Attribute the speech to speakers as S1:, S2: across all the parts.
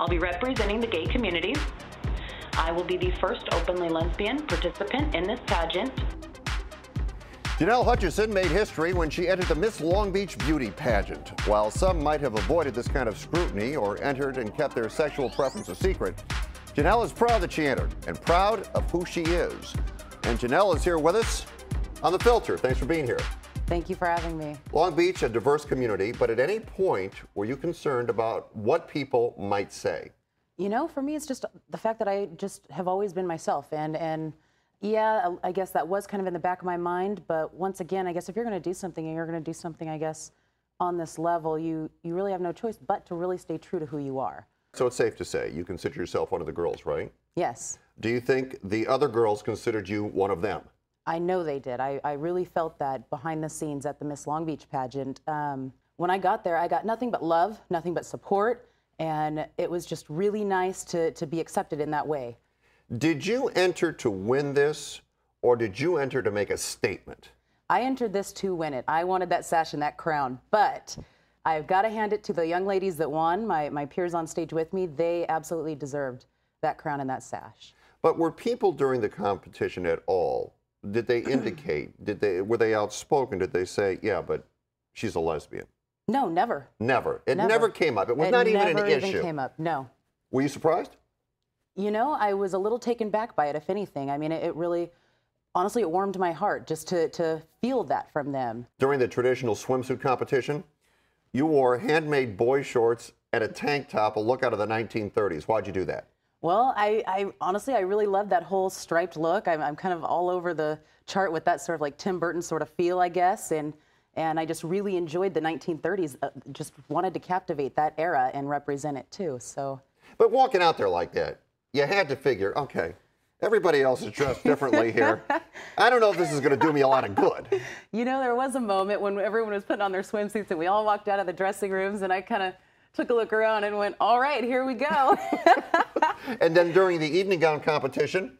S1: I'll be representing the gay community. I will be the first openly lesbian participant in this pageant.
S2: Jenelle Hutcherson made history when she entered the Miss Long Beach beauty pageant. While some might have avoided this kind of scrutiny or entered and kept their sexual preference a secret, Jenelle is proud that she entered and proud of who she is. And Jenelle is here with us on The Filter. Thanks for being here.
S3: Thank you for having me.
S2: Long Beach, a diverse community, but at any point were you concerned about what people might say?
S3: You know, for me, it's just the fact that I just have always been myself. And, and yeah, I guess that was kind of in the back of my mind. But once again, I guess if you're going to do something and you're going to do something, I guess, on this level, you, you really have no choice but to really stay true to who you are.
S2: So it's safe to say you consider yourself one of the girls, right?
S3: Yes.
S2: Do you think the other girls considered you one of them?
S3: I know they did. I, I really felt that behind the scenes at the Miss Long Beach pageant. Um, when I got there, I got nothing but love, nothing but support, and it was just really nice to, to be accepted in that way.
S2: Did you enter to win this, or did you enter to make a statement?
S3: I entered this to win it. I wanted that sash and that crown, but I've got to hand it to the young ladies that won, my, my peers on stage with me. They absolutely deserved that crown and that sash.
S2: But were people during the competition at all did they indicate? did they were they outspoken? Did they say, "Yeah, but she's a lesbian"?
S3: No, never.
S2: Never. It never, never came up. It was
S3: it
S2: not even
S3: an
S2: even issue.
S3: Never came up. No.
S2: Were you surprised?
S3: You know, I was a little taken back by it. If anything, I mean, it, it really, honestly, it warmed my heart just to to feel that from them.
S2: During the traditional swimsuit competition, you wore handmade boy shorts and a tank top, a look out of the 1930s. Why'd you do that?
S3: Well, I, I, honestly, I really love that whole striped look. I'm, I'm kind of all over the chart with that sort of like Tim Burton sort of feel, I guess. And, and I just really enjoyed the 1930s. Uh, just wanted to captivate that era and represent it too. So.
S2: But walking out there like that, you had to figure, okay, everybody else is dressed differently here. I don't know if this is going to do me a lot of good.
S3: You know, there was a moment when everyone was putting on their swimsuits and we all walked out of the dressing rooms, and I kind of took a look around and went, all right, here we go.
S2: and then during the evening gown competition,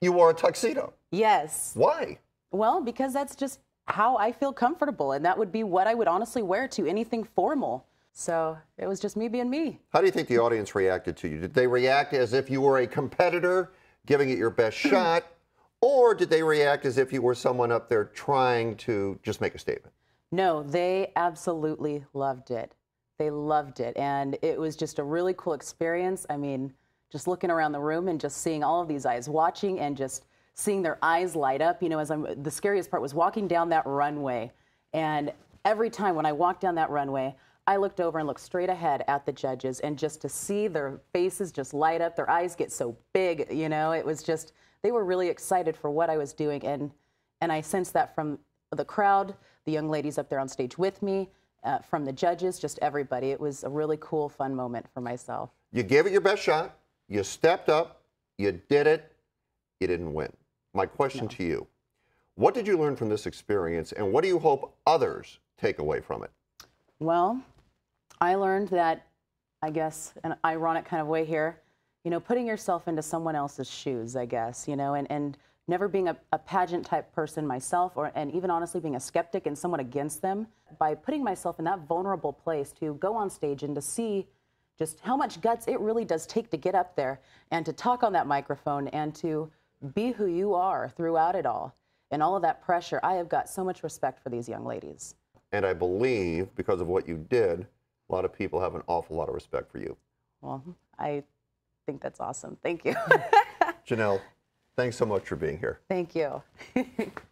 S2: you wore a tuxedo.
S3: Yes.
S2: Why?
S3: Well, because that's just how I feel comfortable, and that would be what I would honestly wear to anything formal. So it was just me being me.
S2: How do you think the audience reacted to you? Did they react as if you were a competitor, giving it your best shot, or did they react as if you were someone up there trying to just make a statement?
S3: No, they absolutely loved it. They loved it. And it was just a really cool experience. I mean, just looking around the room and just seeing all of these eyes watching and just seeing their eyes light up. You know, as I'm, the scariest part was walking down that runway. And every time when I walked down that runway, I looked over and looked straight ahead at the judges, and just to see their faces just light up, their eyes get so big, you know, it was just, they were really excited for what I was doing. And, and I sensed that from the crowd, the young ladies up there on stage with me, uh, from the judges, just everybody. It was a really cool, fun moment for myself.
S2: You gave it your best shot. You stepped up. You did it. You didn't win. My question no. to you what did you learn from this experience, and what do you hope others take away from it?
S3: Well, I learned that, I guess, an ironic kind of way here, you know, putting yourself into someone else's shoes, I guess, you know, and, and never being a, a, pageant type person myself, or and even honestly being a skeptic and someone against them, by putting myself in that vulnerable place to go on stage and to see just how much guts it really does take to get up there and to talk on that microphone and to be who you are throughout it all. And all of that pressure, I have got so much respect for these young ladies.
S2: And I believe because of what you did, a lot of people have an awful lot of respect for you.
S3: Well, I think that's awesome. Thank you.
S2: Jenelle, Thanks so much for being here.
S3: Thank you.